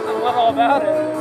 what all about it.